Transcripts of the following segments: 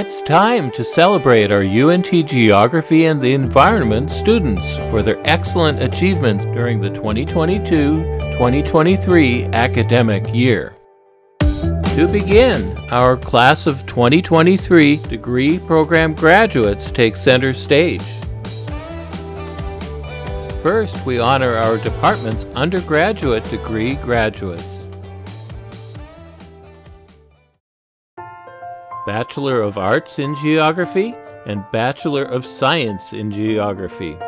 It's time to celebrate our UNT Geography and the Environment students for their excellent achievements during the 2022-2023 academic year. To begin, our class of 2023 degree program graduates take center stage. First, we honor our department's undergraduate degree graduates. Bachelor of Arts in Geography and Bachelor of Science in Geography.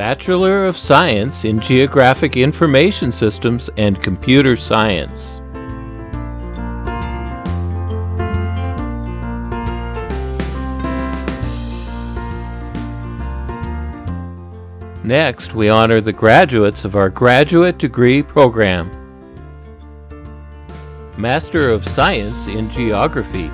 Bachelor of Science in Geographic Information Systems and Computer Science. Next, we honor the graduates of our graduate degree program. Master of Science in Geography.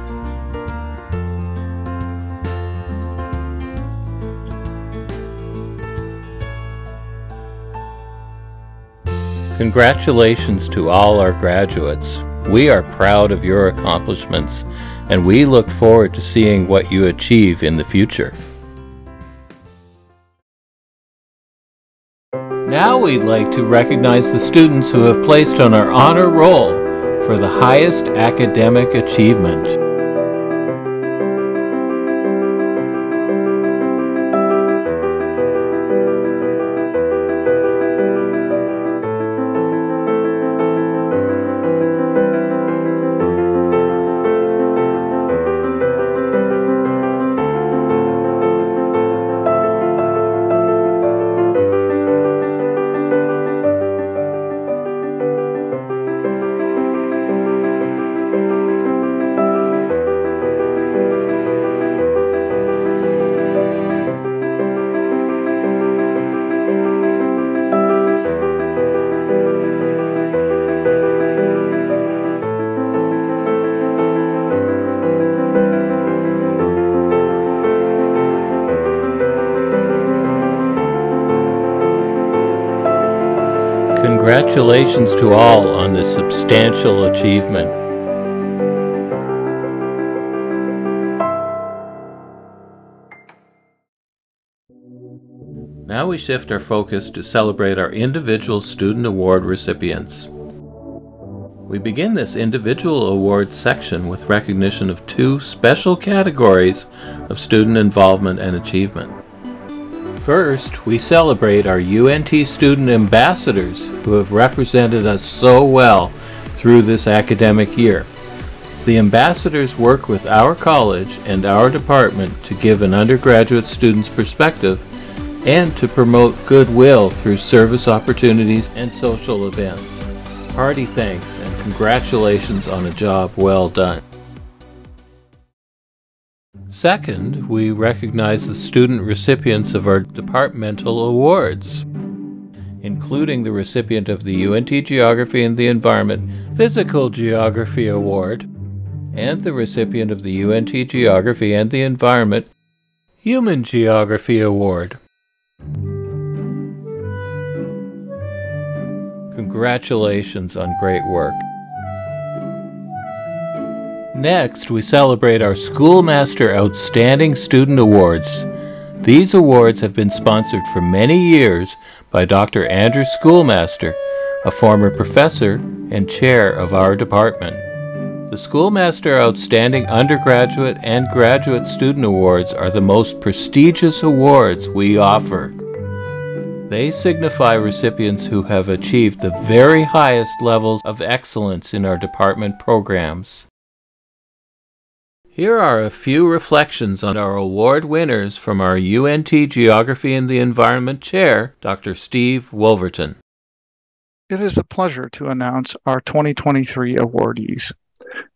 Congratulations to all our graduates. We are proud of your accomplishments and we look forward to seeing what you achieve in the future. Now we'd like to recognize the students who have placed on our honor roll for the highest academic achievement. Congratulations to all on this substantial achievement. Now we shift our focus to celebrate our individual student award recipients. We begin this individual awards section with recognition of two special categories of student involvement and achievement. First, we celebrate our UNT student ambassadors who have represented us so well through this academic year. The ambassadors work with our college and our department to give an undergraduate student's perspective and to promote goodwill through service opportunities and social events. Hearty thanks and congratulations on a job well done. Second, we recognize the student recipients of our departmental awards, including the recipient of the UNT Geography and the Environment Physical Geography Award and the recipient of the UNT Geography and the Environment Human Geography Award. Congratulations on great work. Next, we celebrate our Schoolmaster Outstanding Student Awards. These awards have been sponsored for many years by Dr. Andrew Schoolmaster, a former professor and chair of our department. The Schoolmaster Outstanding Undergraduate and Graduate Student Awards are the most prestigious awards we offer. They signify recipients who have achieved the very highest levels of excellence in our department programs. Here are a few reflections on our award winners from our UNT Geography and the Environment Chair, Dr. Steve Wolverton. It is a pleasure to announce our 2023 awardees.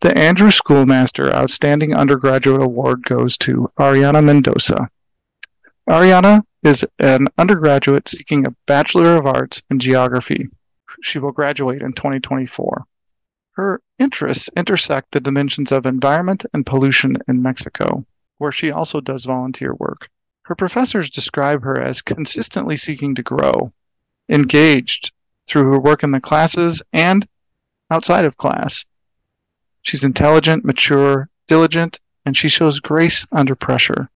The Andrew Schoolmaster Outstanding Undergraduate Award goes to Ariana Mendoza. Ariana is an undergraduate seeking a Bachelor of Arts in Geography. She will graduate in 2024. Her interests intersect the dimensions of environment and pollution in Mexico, where she also does volunteer work. Her professors describe her as consistently seeking to grow, engaged through her work in the classes and outside of class. She's intelligent, mature, diligent, and she shows grace under pressure.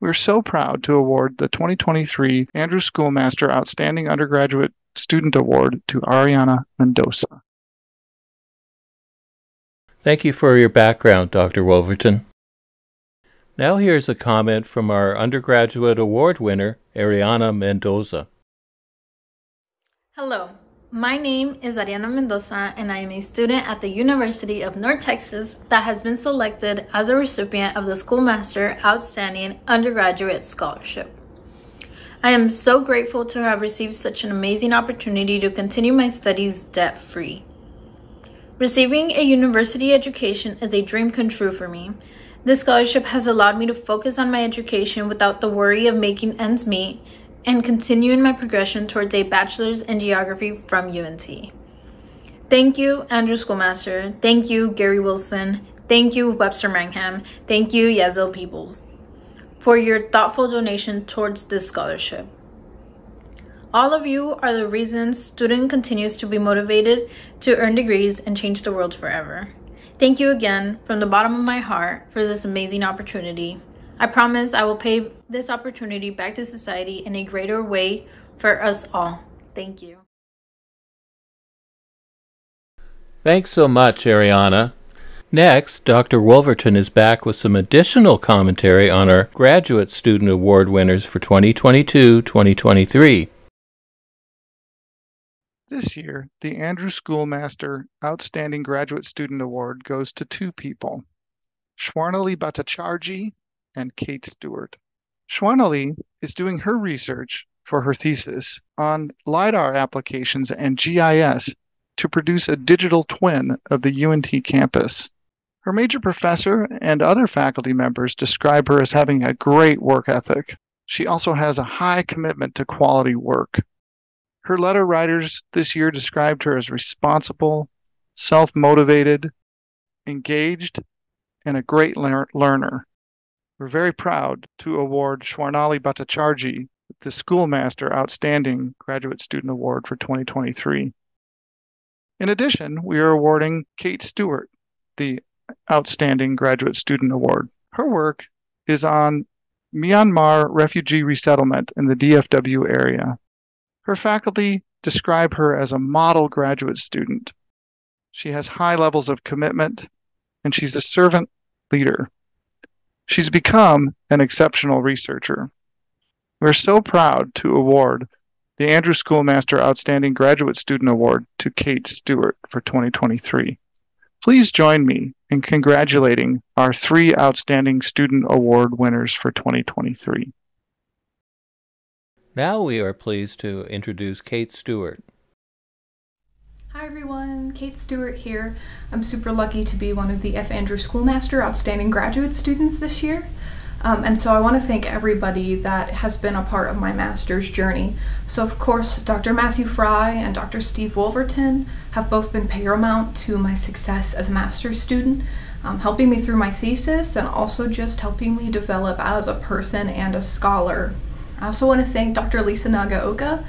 We're so proud to award the 2023 Andrew Schoolmaster Outstanding Undergraduate Student Award to Ariana Mendoza. Thank you for your background, Dr. Wolverton. Now here's a comment from our undergraduate award winner, Ariana Mendoza. Hello, my name is Ariana Mendoza and I am a student at the University of North Texas that has been selected as a recipient of the Schoolmaster Outstanding Undergraduate Scholarship. I am so grateful to have received such an amazing opportunity to continue my studies debt-free. Receiving a university education is a dream come true for me. This scholarship has allowed me to focus on my education without the worry of making ends meet and continuing my progression towards a bachelor's in geography from UNT. Thank you, Andrew Schoolmaster. Thank you, Gary Wilson. Thank you, Webster Mangham. Thank you, Yazel Peoples, for your thoughtful donation towards this scholarship. All of you are the reasons student continues to be motivated to earn degrees and change the world forever. Thank you again from the bottom of my heart for this amazing opportunity. I promise I will pay this opportunity back to society in a greater way for us all. Thank you. Thanks so much, Ariana. Next, Dr. Wolverton is back with some additional commentary on our Graduate Student Award winners for 2022 2023. This year, the Andrew Schoolmaster Outstanding Graduate Student Award goes to two people Shwarnali Bhattacharjee and Kate Stewart. Shwarnali is doing her research for her thesis on LIDAR applications and GIS to produce a digital twin of the UNT campus. Her major professor and other faculty members describe her as having a great work ethic. She also has a high commitment to quality work. Her letter writers this year described her as responsible, self motivated, engaged, and a great lear- learner. We're very proud to award Shwarnali Bhattacharjee the Schoolmaster Outstanding Graduate Student Award for 2023. In addition, we are awarding Kate Stewart the Outstanding Graduate Student Award. Her work is on Myanmar refugee resettlement in the DFW area. Her faculty describe her as a model graduate student. She has high levels of commitment and she's a servant leader. She's become an exceptional researcher. We're so proud to award the Andrew Schoolmaster Outstanding Graduate Student Award to Kate Stewart for 2023. Please join me in congratulating our three Outstanding Student Award winners for 2023. Now we are pleased to introduce Kate Stewart. Hi everyone, Kate Stewart here. I'm super lucky to be one of the F. Andrew Schoolmaster Outstanding Graduate students this year. Um, and so I want to thank everybody that has been a part of my master's journey. So, of course, Dr. Matthew Fry and Dr. Steve Wolverton have both been paramount to my success as a master's student, um, helping me through my thesis and also just helping me develop as a person and a scholar I also want to thank Dr. Lisa Nagaoka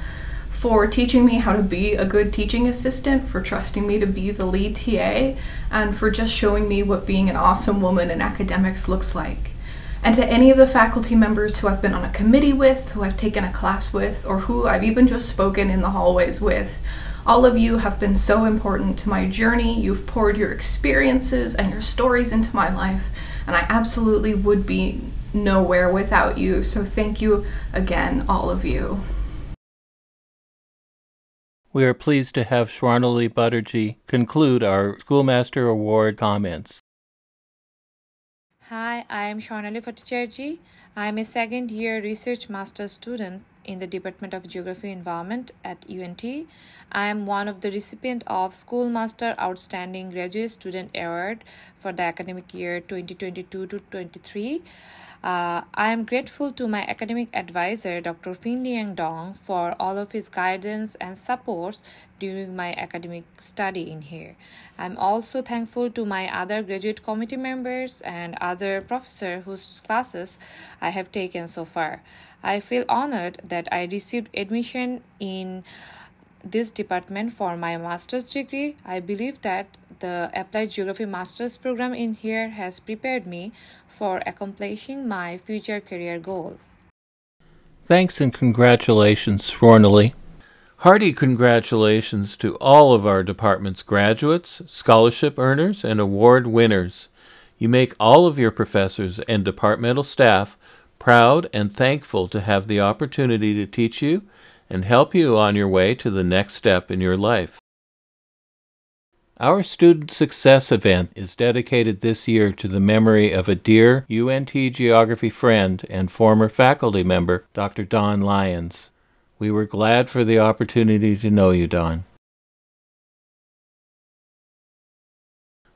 for teaching me how to be a good teaching assistant, for trusting me to be the lead TA, and for just showing me what being an awesome woman in academics looks like. And to any of the faculty members who I've been on a committee with, who I've taken a class with, or who I've even just spoken in the hallways with, all of you have been so important to my journey. You've poured your experiences and your stories into my life, and I absolutely would be nowhere without you. So thank you again, all of you. We are pleased to have Shwarnali Butterjee conclude our Schoolmaster Award comments. Hi, I am Shwarnali Bhattacharjee. I am a second year research master's student in the Department of Geography Environment at UNT. I am one of the recipient of Schoolmaster Outstanding Graduate Student Award for the academic year 2022 to 23. Uh, I am grateful to my academic advisor, Dr. Pinliang Dong, for all of his guidance and supports during my academic study in here. I'm also thankful to my other graduate committee members and other professors whose classes I have taken so far. I feel honored that I received admission in this department for my master's degree. I believe that the Applied Geography Master's program in here has prepared me for accomplishing my future career goal. Thanks and congratulations, Swarnali. Hearty congratulations to all of our department's graduates, scholarship earners, and award winners. You make all of your professors and departmental staff proud and thankful to have the opportunity to teach you and help you on your way to the next step in your life. Our Student Success event is dedicated this year to the memory of a dear UNT geography friend and former faculty member, Dr. Don Lyons. We were glad for the opportunity to know you, Don.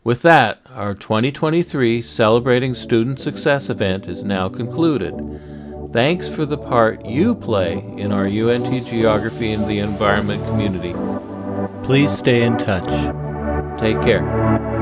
With that, our 2023 Celebrating Student Success event is now concluded. Thanks for the part you play in our UNT Geography and the Environment community. Please stay in touch. Take care.